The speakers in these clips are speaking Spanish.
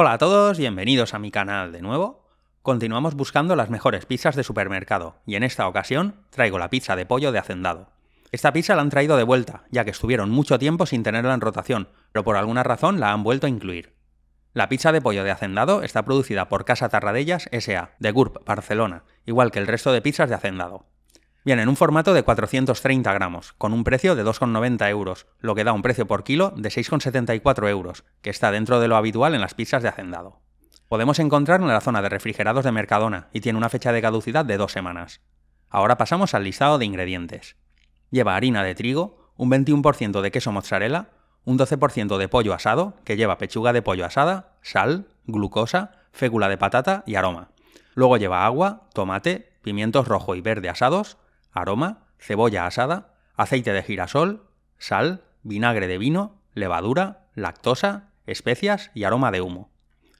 Hola a todos, bienvenidos a mi canal de nuevo. Continuamos buscando las mejores pizzas de supermercado, y en esta ocasión traigo la pizza de pollo de Hacendado. Esta pizza la han traído de vuelta, ya que estuvieron mucho tiempo sin tenerla en rotación, pero por alguna razón la han vuelto a incluir. La pizza de pollo de Hacendado está producida por Casa Tarradellas S.A., de GURB, Barcelona, igual que el resto de pizzas de Hacendado. Viene en un formato de 430 gramos, con un precio de 2,90 euros, lo que da un precio por kilo de 6,74 euros, que está dentro de lo habitual en las pizzas de Hacendado. Podemos encontrarlo en la zona de refrigerados de Mercadona y tiene una fecha de caducidad de dos semanas. Ahora pasamos al listado de ingredientes. Lleva harina de trigo, un 21% de queso mozzarella, un 12% de pollo asado, que lleva pechuga de pollo asada, sal, glucosa, fécula de patata y aroma. Luego lleva agua, tomate, pimientos rojo y verde asados, aroma, cebolla asada, aceite de girasol, sal, vinagre de vino, levadura, lactosa, especias y aroma de humo.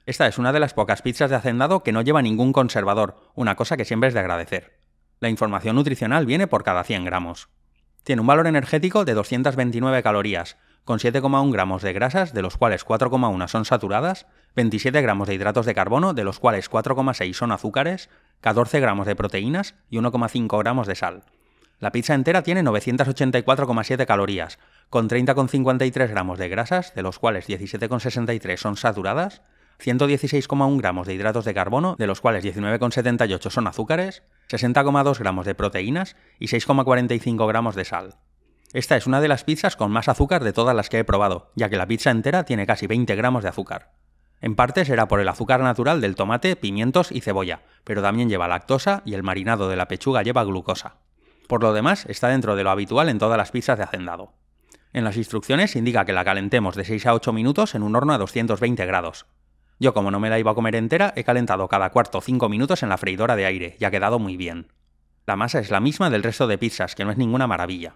Esta es una de las pocas pizzas de hacendado que no lleva ningún conservador, una cosa que siempre es de agradecer. La información nutricional viene por cada 100 gramos. Tiene un valor energético de 229 calorías, con 7,1 gramos de grasas, de los cuales 4,1 son saturadas, 27 gramos de hidratos de carbono, de los cuales 4,6 son azúcares, 14 gramos de proteínas y 1,5 gramos de sal. La pizza entera tiene 984,7 calorías, con 30,53 gramos de grasas, de los cuales 17,63 son saturadas, 116,1 gramos de hidratos de carbono, de los cuales 19,78 son azúcares, 60,2 gramos de proteínas y 6,45 gramos de sal. Esta es una de las pizzas con más azúcar de todas las que he probado, ya que la pizza entera tiene casi 20 gramos de azúcar. En parte será por el azúcar natural del tomate, pimientos y cebolla, pero también lleva lactosa y el marinado de la pechuga lleva glucosa. Por lo demás, está dentro de lo habitual en todas las pizzas de hacendado. En las instrucciones indica que la calentemos de 6 a 8 minutos en un horno a 220 grados. Yo como no me la iba a comer entera, he calentado cada cuarto o 5 minutos en la freidora de aire y ha quedado muy bien. La masa es la misma del resto de pizzas, que no es ninguna maravilla.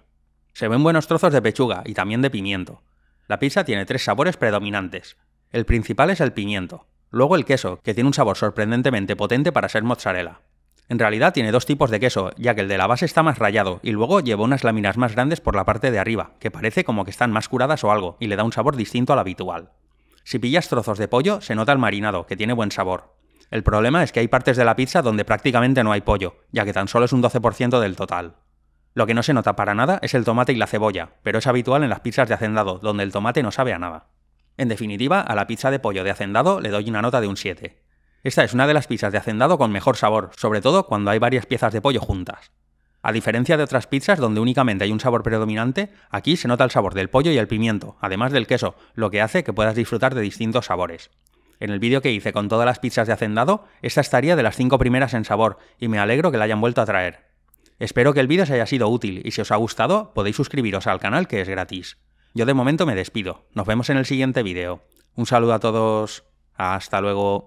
Se ven buenos trozos de pechuga y también de pimiento. La pizza tiene tres sabores predominantes. El principal es el pimiento, luego el queso, que tiene un sabor sorprendentemente potente para ser mozzarella. En realidad tiene dos tipos de queso, ya que el de la base está más rayado y luego lleva unas láminas más grandes por la parte de arriba, que parece como que están más curadas o algo, y le da un sabor distinto al habitual. Si pillas trozos de pollo, se nota el marinado, que tiene buen sabor. El problema es que hay partes de la pizza donde prácticamente no hay pollo, ya que tan solo es un 12% del total. Lo que no se nota para nada es el tomate y la cebolla, pero es habitual en las pizzas de hacendado, donde el tomate no sabe a nada. En definitiva, a la pizza de pollo de hacendado le doy una nota de un 7. Esta es una de las pizzas de hacendado con mejor sabor, sobre todo cuando hay varias piezas de pollo juntas. A diferencia de otras pizzas donde únicamente hay un sabor predominante, aquí se nota el sabor del pollo y el pimiento, además del queso, lo que hace que puedas disfrutar de distintos sabores. En el vídeo que hice con todas las pizzas de hacendado, esta estaría de las 5 primeras en sabor, y me alegro que la hayan vuelto a traer. Espero que el vídeo os haya sido útil y si os ha gustado podéis suscribiros al canal que es gratis. Yo de momento me despido, nos vemos en el siguiente vídeo. Un saludo a todos, hasta luego.